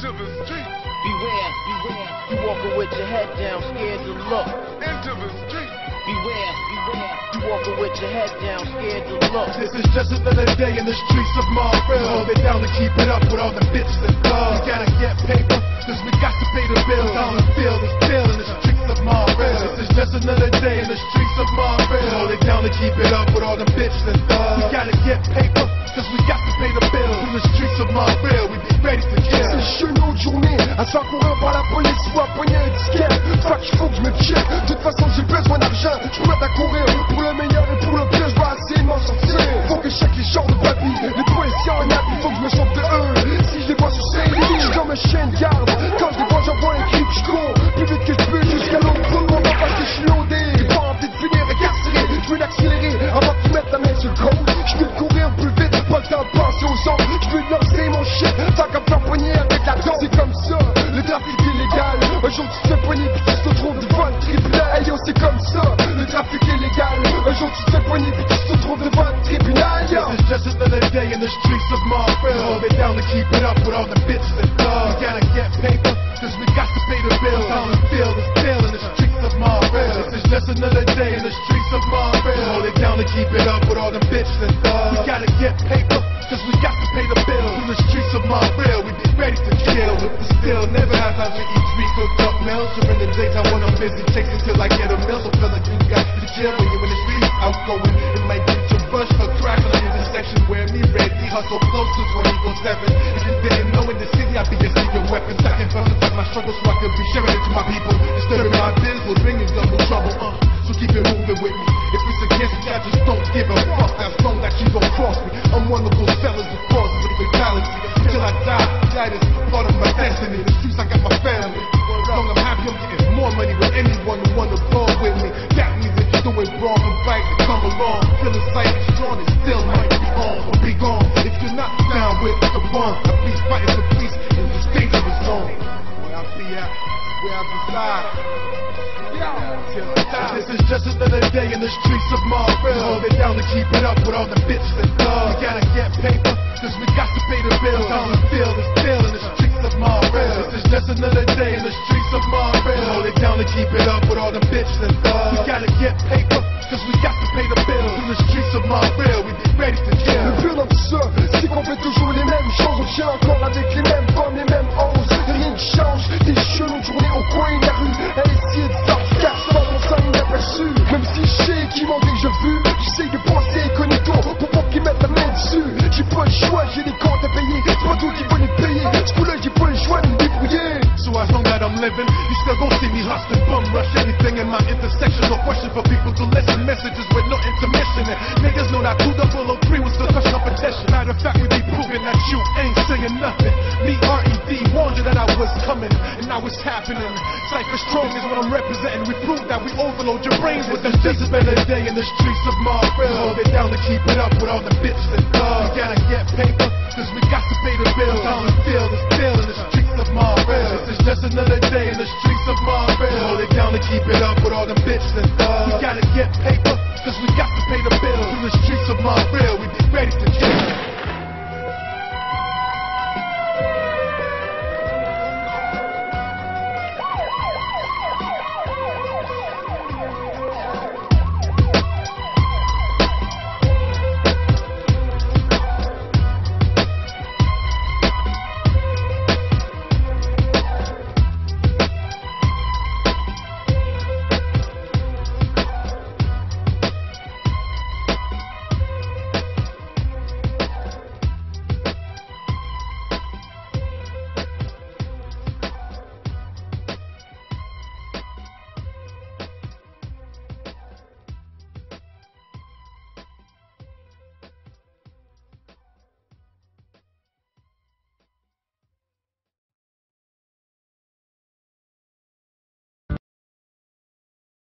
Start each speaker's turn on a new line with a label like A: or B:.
A: Into the streets, Beware, beware. You walking with your head down, scared to look.
B: Into the street.
A: Beware, beware. You walking with your head down, scared to look.
C: This is just another day in the streets of Marlboro. Hold it down and keep it up with all the bitches and thugs. We gotta get paper, cause we got
D: à faire courir par la police ou à poigner un disquette. Fuck, faut que je me check. De toute façon, j'ai besoin d'argent. Je peux à courir pour le meilleur et pour le pire. Je vais essayer m'en sortir. Faut que check les genres de papy. Les policiers en nappe, il faut que je me sorte de eux. Si je les vois sur Saint-Denis, je suis comme un chien de garde. Quand je les vois, j'envoie un cri, je cours. Plus vite que je peux jusqu'à l'autre bout de mon je suis loadé. J'ai pas envie de finir incarcéré. Je veux l'accélérer avant qu'ils mettent la main sur le compte. Je veux courir plus vite, pas le temps de penser aux autres. Je veux lancer mon shit, tant qu'à me faire Un jour tu te fais puis tu te retrouves devant le tribunal. Hey yo, c'est comme ça, le trafic illégal. Un jour tu te fais puis tu te retrouves devant le tribunal. Yo.
C: This is just another day in the streets of Marlboro. It down to keep it up with all the bitches and thugs. We gotta get paper, cause we got to pay the bills. All the field is still in the streets of Marlboro. This is just another day in the streets of Marlboro. Hold it down to keep it up with all the bitches and thugs. We gotta get paper, cause we got to pay the bills. In the streets of Marlboro, we be ready to kill. With the still, never have time to eat three cooked up meals. During the daytime when I'm busy chasing till I get a meal. So feel like you got to chill when you're in the streets. Outgoing, it might get your rush or crack on the intersection where me ready hustle close to 24-7. If you didn't know in the city, I'd be a secret weapon. Stacking fellas like my struggle so I could be sharing it to my people. Disturbing my biz will bring you double trouble. Uh, so keep it moving with me. Money with anyone who wanna roll with me. That means that you're doing wrong and right to come along. Feeling sight strong and still might be on or be gone. If you're not down with the bond, I be fighting for peace in this dangerous zone. Where I be at, where I reside. Till I die. This is just another day in the streets of Marlboro. Hold it down to keep it up with all the bitches and thugs. We gotta get paper, cause we got to pay the bills. All the field is still in the streets of Marlboro. This is just another day in the streets of. Down to keep it up with all the bitches and thugs. We gotta get paper, cause we got to pay the bills. In the streets of Marlboro, we be ready to
D: Le
C: kill.
D: ça, c'est qu'on fait toujours les mêmes choses. On encore avec les mêmes pommes, les mêmes oses. Rien qui change, des chelous de journée au coin de la rue. À essayer de sang inaperçu. Même si je sais qu'ils m'ont déjà vu, j'essaie de passer incognito pour pas qu'ils mettent la main dessus. J'ai pas le choix, j'ai des comptes à payer. C'est pas tout qui va les payer. Ce coup-là, j'ai pas le choix de me débrouiller.
C: So as long that I'm living, still gon' see me hustling, bum rush anything in my intersection. No question for people to listen. Messages with no intermission. And niggas know that 2003 was the crush competition. Matter of fact, we be proving that you ain't saying nothing. Me, R.E.D. warned you that I was coming, and now it's happening. Cypher strong is what I'm representing. We prove that we overload your brains with the This has been a day in the streets of Marlboro. Hold it down to keep it up with all the bitches and thugs. We gotta get paper, cause we got to pay the bills. All the field is still in the streets of Marlboro. This is just another day in the streets Hold it down and keep it up with all bitches and uh. thugs. We gotta get paper, cause we got to pay the bills. Through the streets of Marvin.